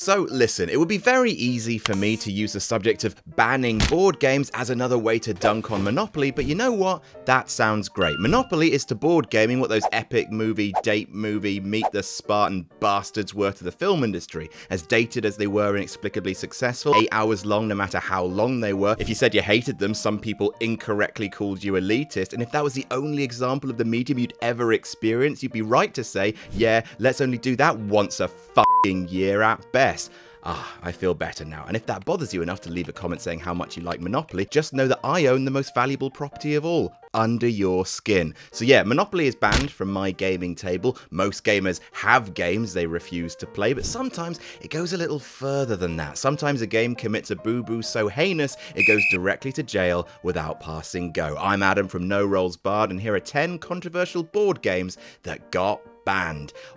So listen, it would be very easy for me to use the subject of banning board games as another way to dunk on Monopoly, but you know what? That sounds great. Monopoly is to board gaming what those epic movie, date movie, meet the Spartan bastards were to the film industry. As dated as they were inexplicably successful, eight hours long no matter how long they were. If you said you hated them, some people incorrectly called you elitist, and if that was the only example of the medium you'd ever experienced, you'd be right to say, yeah, let's only do that once a fucking year at best. Ah, I feel better now. And if that bothers you enough to leave a comment saying how much you like Monopoly, just know that I own the most valuable property of all, under your skin. So yeah, Monopoly is banned from my gaming table. Most gamers have games they refuse to play, but sometimes it goes a little further than that. Sometimes a game commits a boo-boo so heinous, it goes directly to jail without passing go. I'm Adam from No Rolls Barred, and here are 10 controversial board games that got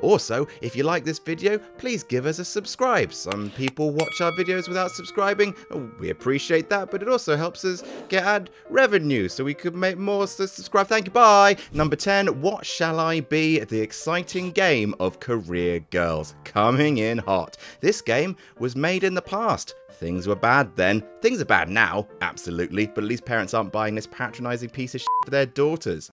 Also, if you like this video, please give us a subscribe. Some people watch our videos without subscribing. Oh, we appreciate that, but it also helps us get ad revenue so we could make more so subscribe. Thank you, bye. Number 10, What Shall I Be? The exciting game of career girls. Coming in hot. This game was made in the past. Things were bad then. Things are bad now, absolutely, but at least parents aren't buying this patronising piece of shit for their daughters.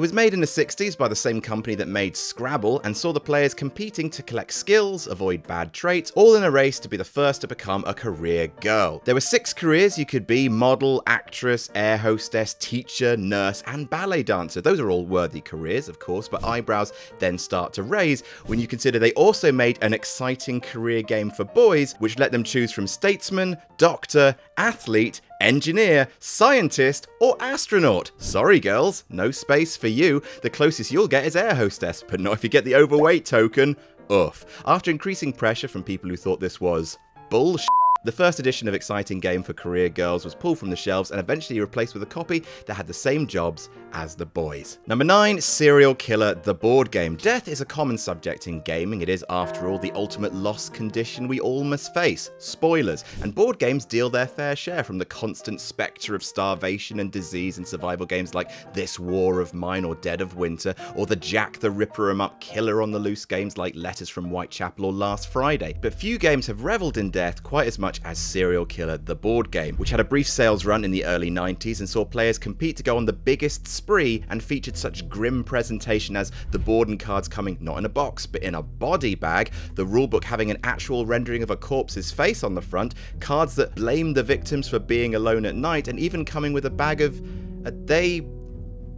It was made in the 60s by the same company that made Scrabble and saw the players competing to collect skills, avoid bad traits, all in a race to be the first to become a career girl. There were six careers you could be model, actress, air hostess, teacher, nurse, and ballet dancer. Those are all worthy careers, of course, but eyebrows then start to raise when you consider they also made an exciting career game for boys, which let them choose from statesman, doctor, athlete, engineer, scientist, or astronaut. Sorry girls, no space for you. The closest you'll get is air hostess, but not if you get the overweight token. Oof. After increasing pressure from people who thought this was bullshit, the first edition of Exciting Game for Career Girls was pulled from the shelves and eventually replaced with a copy that had the same jobs as the boys. Number 9, Serial Killer the Board Game. Death is a common subject in gaming. It is, after all, the ultimate loss condition we all must face. Spoilers. And board games deal their fair share from the constant spectre of starvation and disease in survival games like This War of Mine or Dead of Winter, or the Jack the Ripper 'em up killer on the loose games like Letters from Whitechapel or Last Friday. But few games have reveled in death quite as much much as Serial Killer the board game, which had a brief sales run in the early 90s and saw players compete to go on the biggest spree and featured such grim presentation as the board and cards coming not in a box but in a body bag, the rulebook having an actual rendering of a corpse's face on the front, cards that blame the victims for being alone at night, and even coming with a bag of. Are they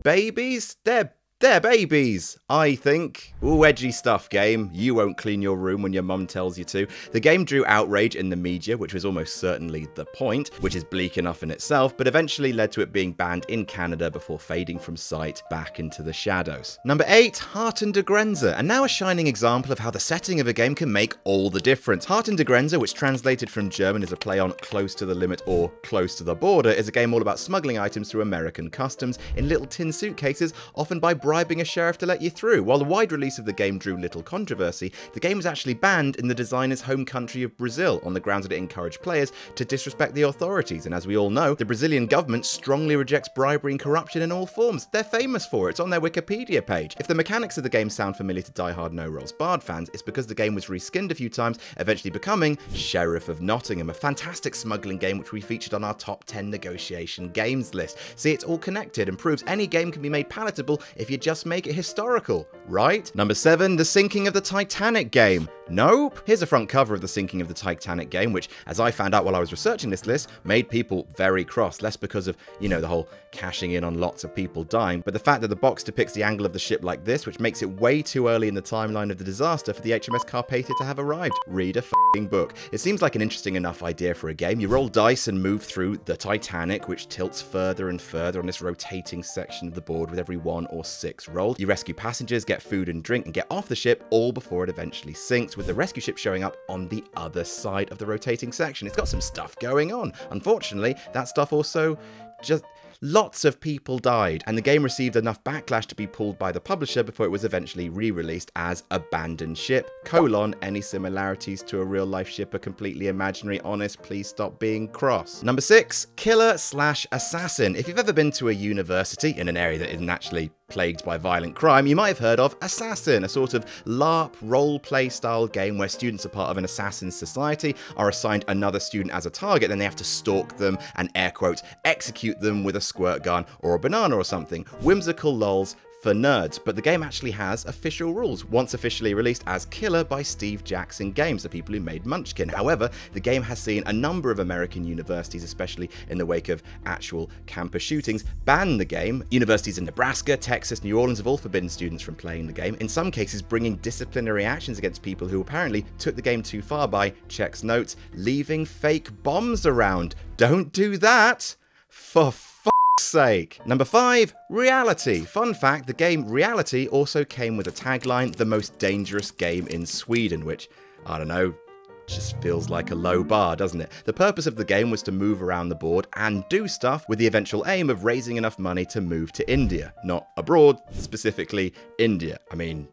babies? They're they're babies, I think. Ooh, edgy stuff, game. You won't clean your room when your mum tells you to. The game drew outrage in the media, which was almost certainly the point, which is bleak enough in itself, but eventually led to it being banned in Canada before fading from sight back into the shadows. Number 8, Hart an der Grenze, and now a shining example of how the setting of a game can make all the difference. Hart an der Grenze, which translated from German is a play on close to the limit or close to the border, is a game all about smuggling items through American customs in little tin suitcases, often by bribing a sheriff to let you through. While the wide release of the game drew little controversy, the game was actually banned in the designer's home country of Brazil on the grounds that it encouraged players to disrespect the authorities. And as we all know, the Brazilian government strongly rejects bribery and corruption in all forms. They're famous for it. It's on their Wikipedia page. If the mechanics of the game sound familiar to die-hard No Rolls Barred fans, it's because the game was reskinned a few times, eventually becoming Sheriff of Nottingham, a fantastic smuggling game which we featured on our top 10 negotiation games list. See, it's all connected and proves any game can be made palatable if you just make it historical, right? Number 7, The Sinking of the Titanic game. Nope. Here's a front cover of The Sinking of the Titanic game, which, as I found out while I was researching this list, made people very cross. Less because of, you know, the whole cashing in on lots of people dying, but the fact that the box depicts the angle of the ship like this, which makes it way too early in the timeline of the disaster for the HMS Carpathia to have arrived. Read a f***ing book. It seems like an interesting enough idea for a game. You roll dice and move through the Titanic, which tilts further and further on this rotating section of the board with every one or six rolled. You rescue passengers, get food and drink, and get off the ship all before it eventually sinks, with the rescue ship showing up on the other side of the rotating section. It's got some stuff going on. Unfortunately, that stuff also just Lots of people died, and the game received enough backlash to be pulled by the publisher before it was eventually re-released as Abandoned Ship, colon, any similarities to a real-life ship are completely imaginary, honest, please stop being cross. Number 6, Killer slash Assassin. If you've ever been to a university in an area that isn't actually plagued by violent crime, you might have heard of Assassin, a sort of LARP role-play style game where students are part of an assassin society, are assigned another student as a target, then they have to stalk them and air quotes execute them with a squirt gun or a banana or something. Whimsical lols for nerds, but the game actually has official rules, once officially released as Killer by Steve Jackson Games, the people who made Munchkin. However, the game has seen a number of American universities, especially in the wake of actual campus shootings, ban the game. Universities in Nebraska, Texas, New Orleans have all forbidden students from playing the game, in some cases bringing disciplinary actions against people who apparently took the game too far by, checks notes, leaving fake bombs around. Don't do that! For sake. Number 5. Reality. Fun fact, the game Reality also came with a tagline, the most dangerous game in Sweden, which, I don't know, just feels like a low bar, doesn't it? The purpose of the game was to move around the board and do stuff with the eventual aim of raising enough money to move to India. Not abroad, specifically India. I mean,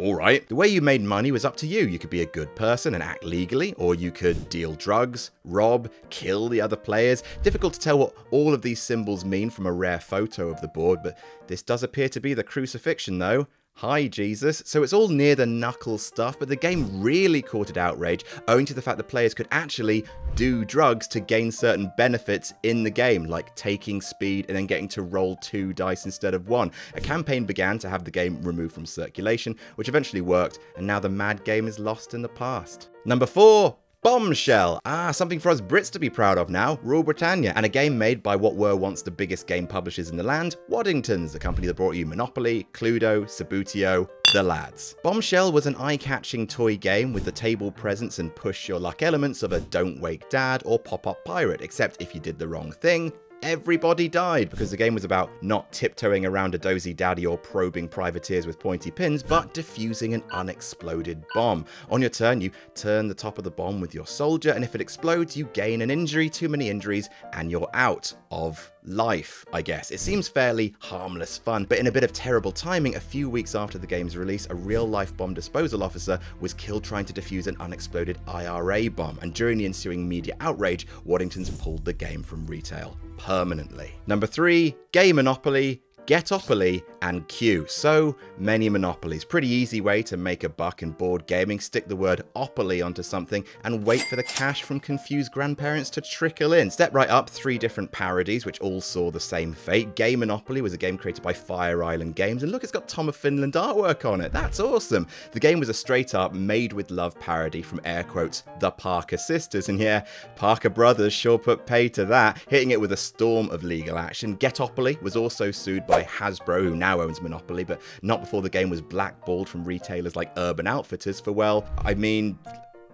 Alright, the way you made money was up to you. You could be a good person and act legally, or you could deal drugs, rob, kill the other players. Difficult to tell what all of these symbols mean from a rare photo of the board, but this does appear to be the crucifixion though. Hi, Jesus. So it's all near the knuckle stuff, but the game really courted outrage owing to the fact that players could actually do drugs to gain certain benefits in the game, like taking speed and then getting to roll two dice instead of one. A campaign began to have the game removed from circulation, which eventually worked, and now the mad game is lost in the past. Number four, Bombshell! Ah, something for us Brits to be proud of now, Rule Britannia, and a game made by what were once the biggest game publishers in the land, Waddingtons, the company that brought you Monopoly, Cluedo, Subbuteo, the lads. Bombshell was an eye-catching toy game with the table presence and push your luck elements of a Don't Wake Dad or Pop-Up Pirate, except if you did the wrong thing, everybody died because the game was about not tiptoeing around a dozy daddy or probing privateers with pointy pins, but defusing an unexploded bomb. On your turn, you turn the top of the bomb with your soldier, and if it explodes, you gain an injury, too many injuries, and you're out of life, I guess. It seems fairly harmless fun, but in a bit of terrible timing, a few weeks after the game's release, a real-life bomb disposal officer was killed trying to defuse an unexploded IRA bomb, and during the ensuing media outrage, Waddingtons pulled the game from retail permanently. Number 3, Gay Monopoly Ghettopoly, and Queue. So many monopolies. Pretty easy way to make a buck in board gaming. Stick the word opoly onto something and wait for the cash from confused grandparents to trickle in. Step right up, three different parodies which all saw the same fate. Gay Monopoly was a game created by Fire Island Games and look it's got Tom of Finland artwork on it. That's awesome. The game was a straight up made with love parody from air quotes the Parker sisters and yeah, Parker brothers sure put pay to that, hitting it with a storm of legal action. Ghettopoly was also sued by Hasbro, who now owns Monopoly, but not before the game was blackballed from retailers like Urban Outfitters for, well, I mean,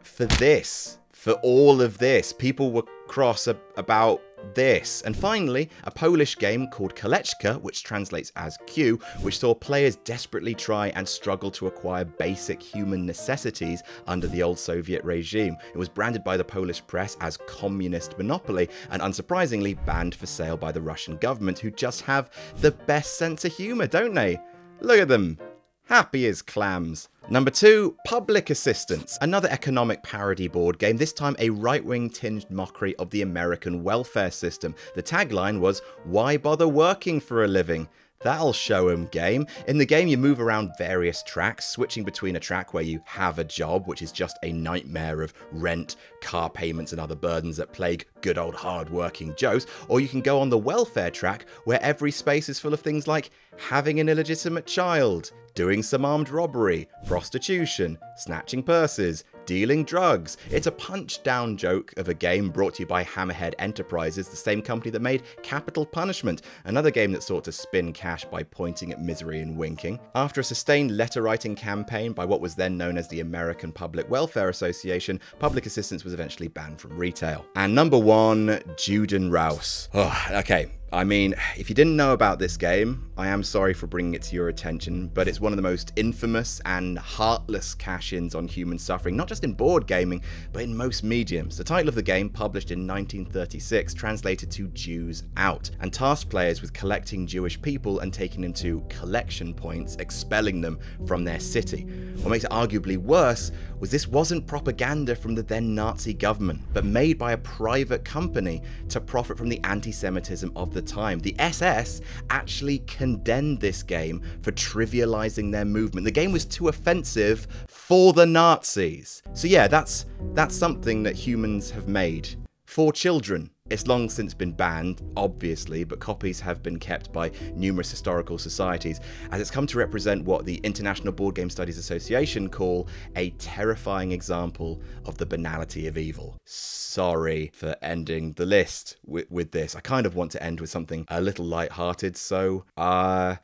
for this. For all of this. People were cross about this. And finally, a Polish game called Kolejka, which translates as Queue, which saw players desperately try and struggle to acquire basic human necessities under the old Soviet regime. It was branded by the Polish press as communist monopoly and unsurprisingly banned for sale by the Russian government, who just have the best sense of humour, don't they? Look at them. Happy as clams. Number two, Public Assistance, another economic parody board game, this time a right-wing tinged mockery of the American welfare system. The tagline was, why bother working for a living? That'll show 'em game. In the game, you move around various tracks, switching between a track where you have a job, which is just a nightmare of rent, car payments, and other burdens that plague good old hard-working Joes, or you can go on the welfare track, where every space is full of things like having an illegitimate child, doing some armed robbery, prostitution, snatching purses, dealing drugs. It's a punch down joke of a game brought to you by Hammerhead Enterprises, the same company that made Capital Punishment, another game that sought to spin cash by pointing at misery and winking. After a sustained letter writing campaign by what was then known as the American Public Welfare Association, public assistance was eventually banned from retail. And number one, Juden Raus. Oh, okay, I mean, if you didn't know about this game, I am sorry for bringing it to your attention, but it's one of the most infamous and heartless cash-ins on human suffering, not just in board gaming, but in most mediums. The title of the game, published in 1936, translated to Jews Out, and tasked players with collecting Jewish people and taking them to collection points, expelling them from their city. What makes it arguably worse was this wasn't propaganda from the then Nazi government, but made by a private company to profit from the anti-Semitism of the time. The SS actually condemned this game for trivializing their movement. The game was too offensive for the Nazis. So yeah, that's that's something that humans have made for children. It's long since been banned, obviously, but copies have been kept by numerous historical societies, as it's come to represent what the International Board Game Studies Association call a terrifying example of the banality of evil. Sorry for ending the list with, with this. I kind of want to end with something a little light-hearted, so, uh,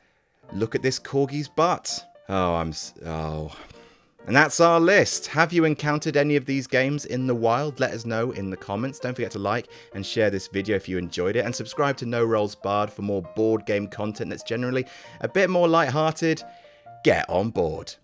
look at this corgi's butt. Oh, I'm. Oh, and that's our list. Have you encountered any of these games in the wild? Let us know in the comments. Don't forget to like and share this video if you enjoyed it. And subscribe to No Rolls Barred for more board game content that's generally a bit more light-hearted. Get on board.